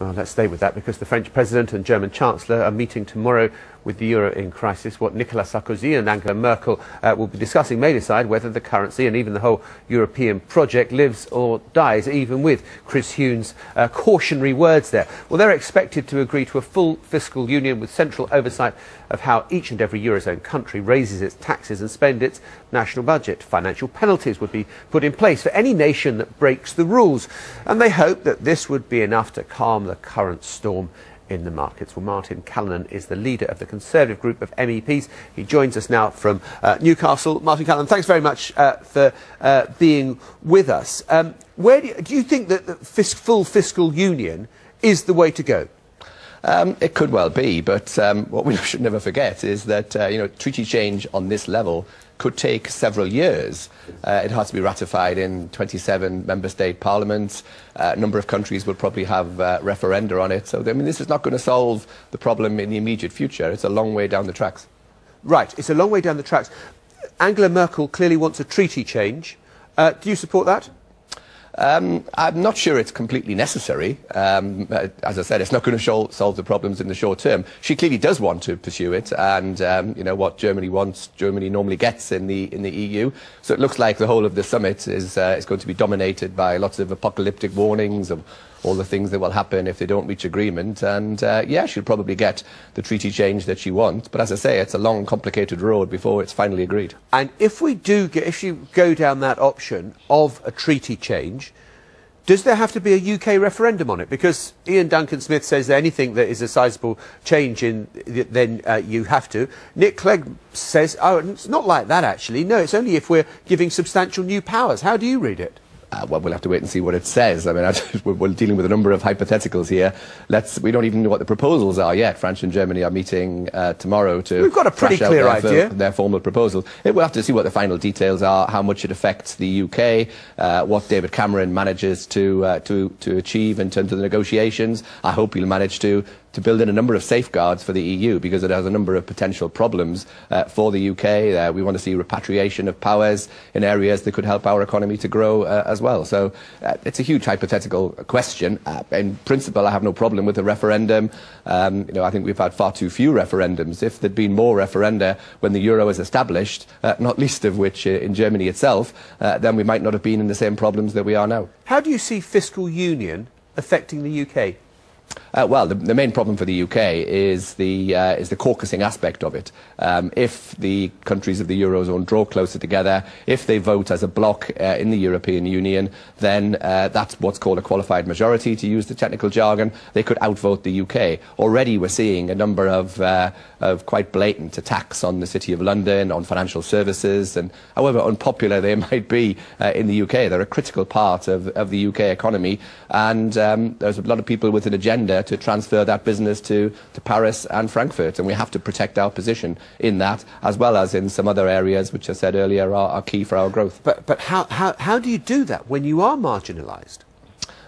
Well, let's stay with that because the French President and German Chancellor are meeting tomorrow with the euro in crisis. What Nicolas Sarkozy and Angela Merkel uh, will be discussing may decide whether the currency and even the whole European project lives or dies, even with Chris Huhne's uh, cautionary words there. Well, they're expected to agree to a full fiscal union with central oversight of how each and every eurozone country raises its taxes and spends its national budget. Financial penalties would be put in place for any nation that breaks the rules, and they hope that this would be enough to calm the current storm in the markets. Well, Martin Callanan is the leader of the Conservative group of MEPs. He joins us now from uh, Newcastle. Martin Callanan, thanks very much uh, for uh, being with us. Um, where do you, do you, think that the fis full fiscal union is the way to go? Um, it could well be, but um, what we should never forget is that uh, you know treaty change on this level could take several years. Uh, it has to be ratified in 27 member state parliaments. Uh, a number of countries will probably have uh, referenda on it. So, I mean, this is not going to solve the problem in the immediate future. It's a long way down the tracks. Right, it's a long way down the tracks. Angela Merkel clearly wants a treaty change. Uh, do you support that? Um, I'm not sure it's completely necessary. Um, uh, as I said, it's not going to solve the problems in the short term. She clearly does want to pursue it, and um, you know what Germany wants, Germany normally gets in the in the EU. So it looks like the whole of the summit is uh, is going to be dominated by lots of apocalyptic warnings of all the things that will happen if they don't reach agreement. And uh, yeah, she'll probably get the treaty change that she wants. But as I say, it's a long, complicated road before it's finally agreed. And if we do get, if you go down that option of a treaty change, does there have to be a UK referendum on it? Because Iain Duncan Smith says anything that is a sizable change in, then uh, you have to. Nick Clegg says, oh, it's not like that actually. No, it's only if we're giving substantial new powers. How do you read it? Uh, well, we'll have to wait and see what it says. I mean, I we're, we're, dealing with a number of hypotheticals here. Let's, we don't even know what the proposals are yet. France and Germany are meeting uh, tomorrow to We've got a pretty clear their, idea. their formal proposal. We'll have to see what the final details are, how much it affects the UK, uh, what David Cameron manages to, uh, to, to achieve in terms of the negotiations. I hope he'll manage to to build in a number of safeguards for the EU because it has a number of potential problems uh, for the UK. Uh, we want to see repatriation of powers in areas that could help our economy to grow uh, as well. So uh, it's a huge hypothetical question. Uh, in principle, I have no problem with a referendum. Um, you know, I think we've had far too few referendums. If there'd been more referenda when the euro was established, uh, not least of which in Germany itself, then we might not have been in the same problems that we are now. How do you see fiscal union affecting the UK? Uh, well, the, the, main problem for the UK is the, uh, is the caucusing aspect of it. Um, if the countries of the Eurozone draw closer together, if they vote as a bloc uh, in the European Union, then uh, that's what's called a qualified majority, to use the technical jargon. They could outvote the UK. Already we're seeing a number of, uh, of quite blatant attacks on the City of London, on financial services, and however unpopular they might be uh, in the UK, they're a critical part of, of the UK economy, and um, there's a lot of people with an agenda agenda to transfer that business to, to Paris and Frankfurt. And we have to protect our position in that, as well as in some other areas, which I said earlier are, are key for our growth. But, but how, how, how do you do that when you are marginalised?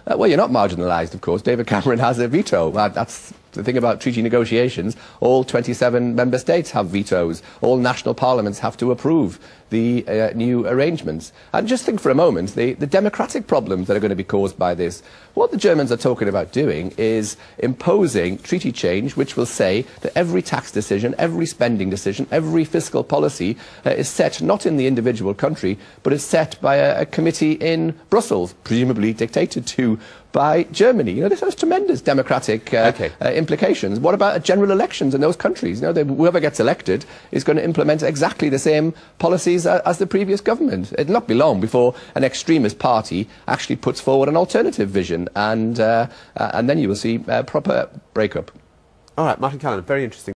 Uh, well, you're not marginalised, of course. David Cameron has a veto. Uh, that's the thing about treaty negotiations. All 27 member states have vetoes. All national parliaments have to approve the uh, new arrangements. And just think for a moment, the, the democratic problems that are going to be caused by this. What the Germans are talking about doing is imposing treaty change, which will say that every tax decision, every spending decision, every fiscal policy uh, is set not in the individual country, but is set by a, a committee in Brussels, presumably dictated to by Germany. You know, this has tremendous democratic uh, okay. uh, implications. What about general elections in those countries? You know, they, whoever gets elected is going to implement exactly the same policies as, uh, as the previous government. It'll not be long before an extremist party actually puts forward an alternative vision, and, uh, uh, and then you will see a proper breakup. All right, Martin Callanan, very interesting.